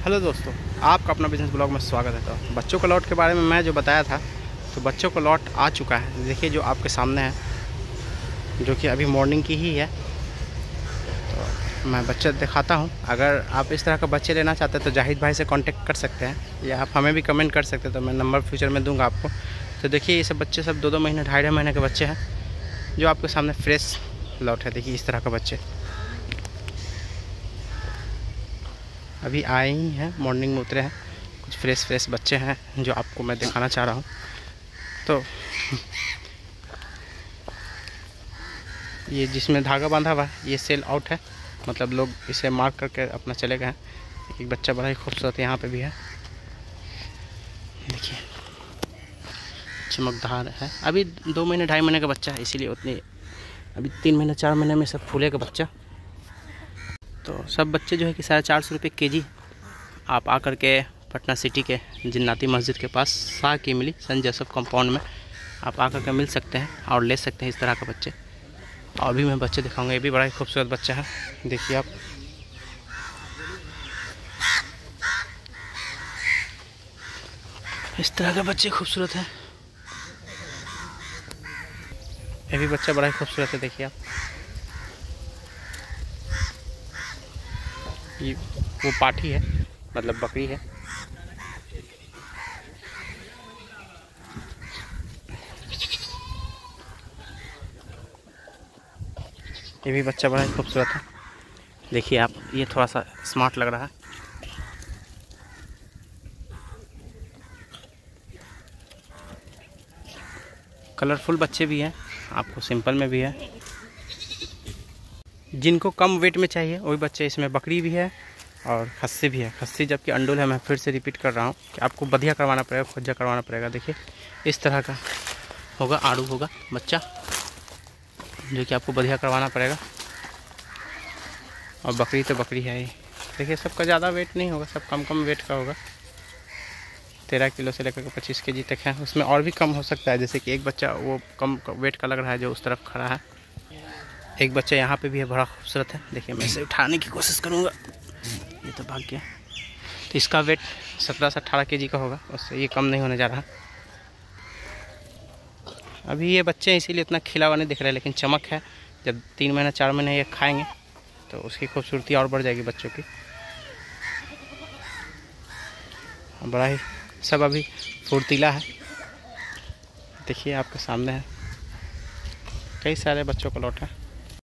Hello दोस्तों, आपका अपना बिज़नेस ब्लॉग में स्वागत है। तो बच्चों का लॉट के बारे में मैं जो बताया था तो बच्चों का लॉट आ चुका है। देखिए जो आपके सामने है, जो कि अभी मॉर्निंग की ही है। तो मैं बच्चे दिखाता हूँ। अगर आप इस तरह का बच्चे लेना चाहते हैं तो जाहिद भाई से कांटेक्ट कर सकते हैं। या आप हमें भी कमेंट कर सकते हैं तो मैं नंबर फ्यूचर में दूँगा आपको। तो देखिए, ये सब बच्चे सब दो दो महीने ढाई ढाई महीने के बच्चे हैं, जो आपके सामने फ्रेश लॉट है। देखिए, इस तरह का बच्चे। अभी आए ही हैं मॉर्निंग में उतरे हैं। कुछ फ्रेश फ्रेश बच्चे हैं जो आपको मैं दिखाना चाह रहा हूँ। तो ये जिसमें धागा बांधा हुआ है, ये सेल आउट है। मतलब लोग इसे मार्क करके अपना चले गए हैं। एक बच्चा बड़ा ही खूबसूरत यहाँ पे भी है। देखिए, चमकदार है। अभी दो महीने, ढाई महीने का बच्चा है, इसीलिए उतनी अभी तीन महीने, चार महीने में सब फूलेगा बच्चा। तो सब बच्चे जो है कि साढ़े चार सौ रुपये के जी आप आकर के पटना सिटी के जिन्नाती मस्जिद के पास शाह की मिली, सन जोसफ कंपाउंड में आप आकर के मिल सकते हैं और ले सकते हैं इस तरह के बच्चे। और भी मैं बच्चे दिखाऊँगा, ये भी बड़ा ही खूबसूरत बच्चा है। देखिए आप। इस तरह के बच्चे खूबसूरत हैं। ये भी बच्चा बड़ा ही खूबसूरत है, देखिए आप। ये वो पाठी है मतलब बकरी है। ये भी बच्चा बड़ा खूबसूरत है। देखिए आप, ये थोड़ा सा स्मार्ट लग रहा है। कलरफुल बच्चे भी हैं, आपको सिंपल में भी है। जिनको कम वेट में चाहिए, वही बच्चे इसमें बकरी भी है और खस्सी भी है। खस्सी जबकि अंडोल है, मैं फिर से रिपीट कर रहा हूँ कि आपको बढ़िया करवाना पड़ेगा, खोजा करवाना पड़ेगा। देखिए, इस तरह का होगा, आड़ू होगा, बच्चा, जो कि आपको बढ़िया करवाना पड़ेगा। और बकरी तो बकरी है ही। देखिए, सबका ज़्यादा वेट नहीं होगा, सब कम कम वेट का होगा। तेरह किलो से लेकर के पच्चीस के तक है। उसमें और भी कम हो सकता है, जैसे कि एक बच्चा, वो कम वेट का लग रहा है, जो उस तरफ़ खड़ा है। एक बच्चा यहाँ पे भी है, बड़ा खूबसूरत है। देखिए, मैं इसे उठाने की कोशिश करूँगा। ये तो भाग गया तो इसका वेट सत्रह से अट्ठारह के का होगा, उससे ये कम नहीं होने जा रहा। अभी ये बच्चे इसीलिए इतना खिला हुआ नहीं दिख रहा है, लेकिन चमक है। जब तीन महीना, चार महीने ये खाएँगे तो उसकी खूबसूरती और बढ़ जाएगी बच्चों की। बड़ा ही सब अभी फुर्तीला है। देखिए, आपके सामने है। कई सारे बच्चों का लौट है।